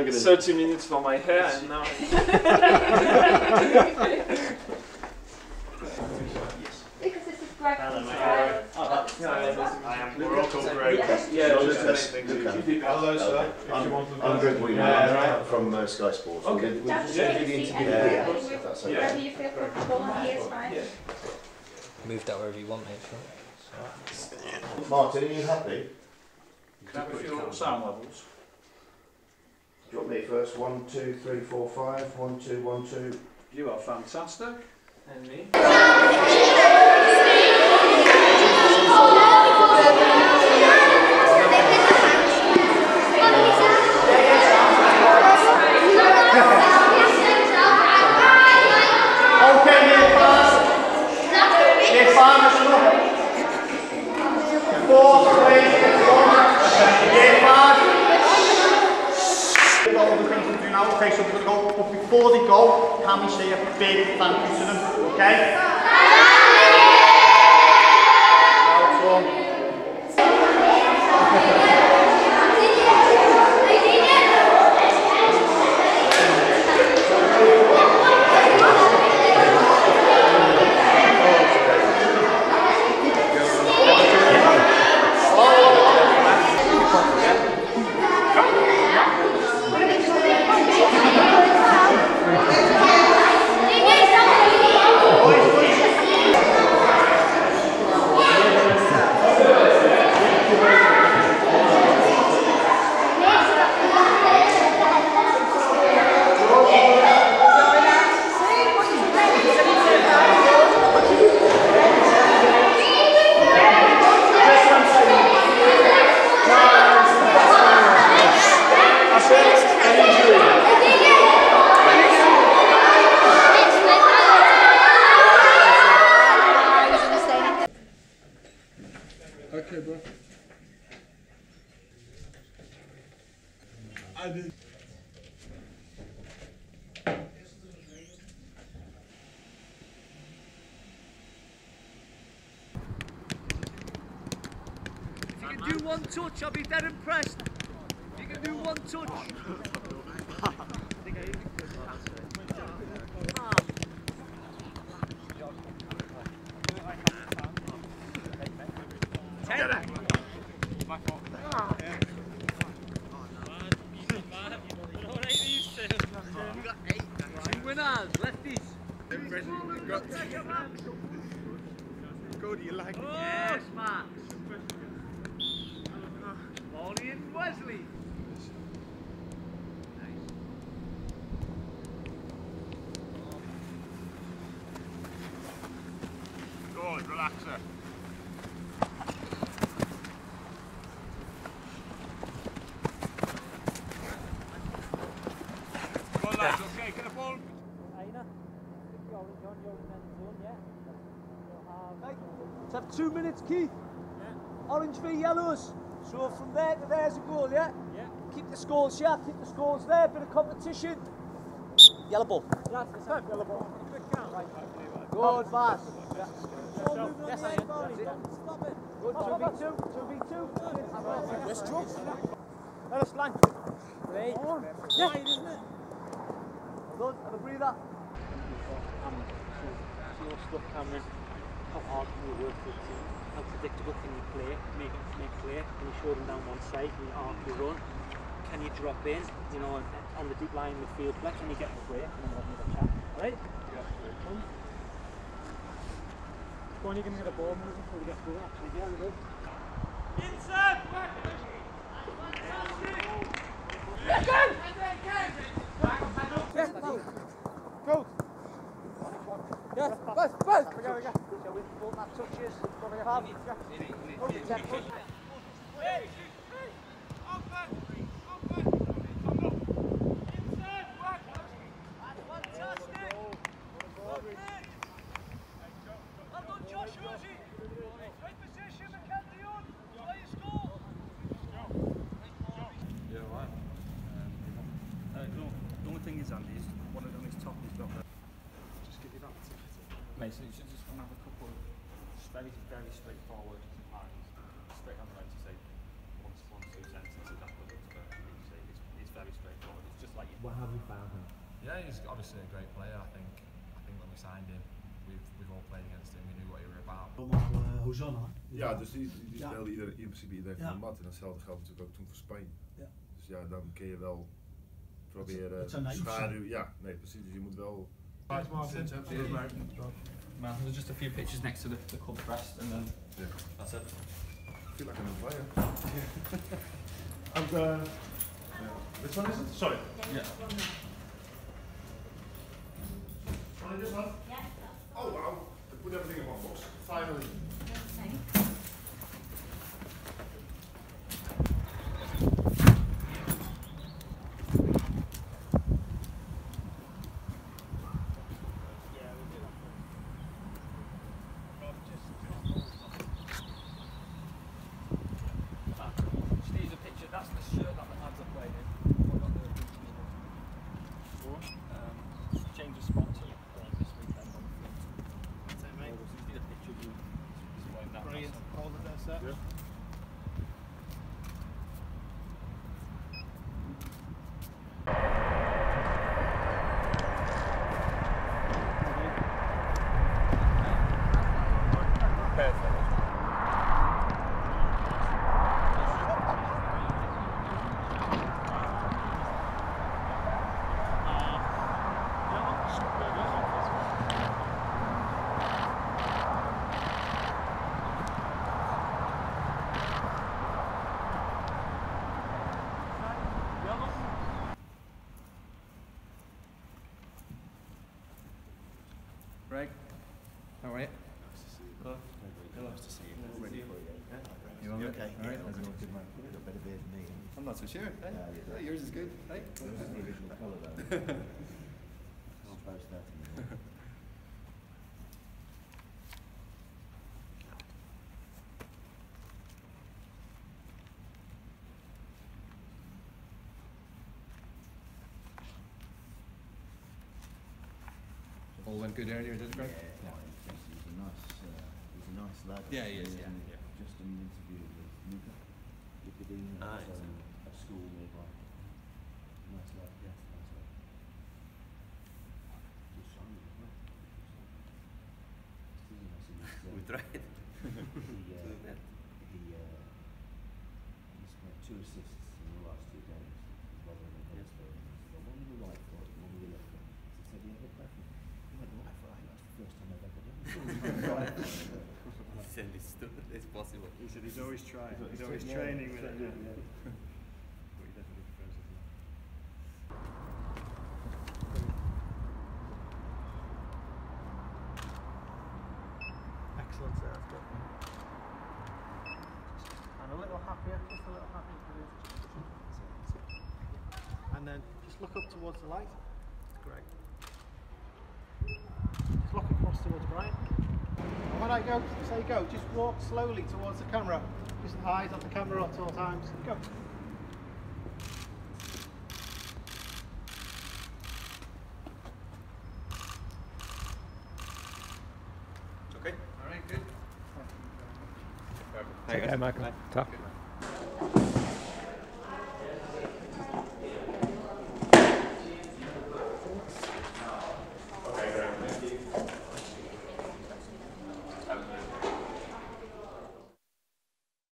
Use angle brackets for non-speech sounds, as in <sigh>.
Look at it. 30 minutes for my hair and now Because this is Greg. I am Morocco Greg. yeah, No, just that's- make Luca. Hello, sir. I'm, want to I'm Greg Wheeler, from uh, Sky Sports. Okay. We'll, we'll just do the interview here, that's Yeah. okay. Wherever you feel comfortable, and here's fine. Yeah. Move that wherever you want, mate. Martin, are you happy? Can I have a few sound levels? Do you want me first? One, two, three, four, five. One, two, one, two. You are fantastic. And me? Okay, year five. Year five, listen up. Four, three, one. Year five. They've got other things to do now, okay, so they're going to go, but before they go, can we say a big you to them, okay? Can do one touch, I'll be dead impressed. If you can do one touch. <laughs> Cody, you like it? Yes, Max. Molly and Wesley. Good, relaxer. Come on, lads, okay, get a ball. Let's have two minutes, Keith. Orange v yellows. So from there to there's a goal, yeah? Yeah. Keep the scores here, keep the scores there, bit of competition. Yellow ball. Yeah, yellow ball. Good count. Good pass. Yes, I am. Stop it. Good, 2v2, 2v2. West drop. Let us flank. Great. Yeah. Good, have a breather. Your stuff, Cameron. How hard can you work for the team? How predictable can you play? Make it make clear. Can you show them down one side and you arc your run? Can you drop in, you know, on the deep line the field flex can you get the break and then we'll have another chat. Alright? Go on, you're going to get a ball moving before we get through that. Actually, yeah, we will. Go. grave. Very straightforward lines, straight on the line to say one, one, two sentences afterwards, but it's, it's, it's very straightforward. It's just like you What have you found him? Yeah, he's obviously a great player. I think. I think when we signed him, we've we've all played against him. We knew what he was about. Ja, dus die, die Ja. stelde iedereen, in principe iedereen Ja. van de mat. En datzelfde geldt natuurlijk ook toen voor Spanje. Ja. Dus ja, dan kun je wel proberen schaduw. Ja, nee, precies. Dus je moet wel. Man, there's just a few pictures next to the, the club crest, and then Yeah. that's it. I feel like I'm a player. And, uh, which one is it? Sorry. Yeah. Only this one? Oh wow, I put everything in one box. Finally. Just here's a picture. That's the shirt that the lads are playing in. What got the um, change of sponsor uh, this weekend on the field. That's it, mate. Just need a picture of you displaying that. Brilliant. That's All the best, sir. Greg, how are you? Nice to see you. All ready for you. You on it? okay? All right, Yeah, that's good, man. You've got a better beard than me. I'm not so sure. Hey, Yeah, yeah. hey, yours is good. Hey. This is the original colour though. <laughs> I'll post that All went good earlier, did it, Greg? Yeah, fine. Yes, he's a nice, uh, he's a nice lad. Yeah, he is, yeah, yeah. Just done an interview with Luca Ah, at yes. um, a school nearby. Nice lad, nice lad. Just signed him, well. Still nice in <laughs> his, uh, <laughs> We tried. he, uh, he, uh, he's got two assists in the last two games. His brother and his brother. One with the right foot, one with the left foot. So he said, yeah, hit back. He went. I think that's the first time I've ever done it. Right foot. said it's, it's possible. He said he's always trying. He's He's always training with it. Yeah. yeah. But he definitely prefers it now. Excellent, sir. And a little happier, just a little happier. And then just look up towards the light. That's great. Just look across towards Brian. And when I go, say go, just walk slowly towards the camera. Just eyes on the camera at all times. Go. Okay. All right, good. Take care, Michael. Top.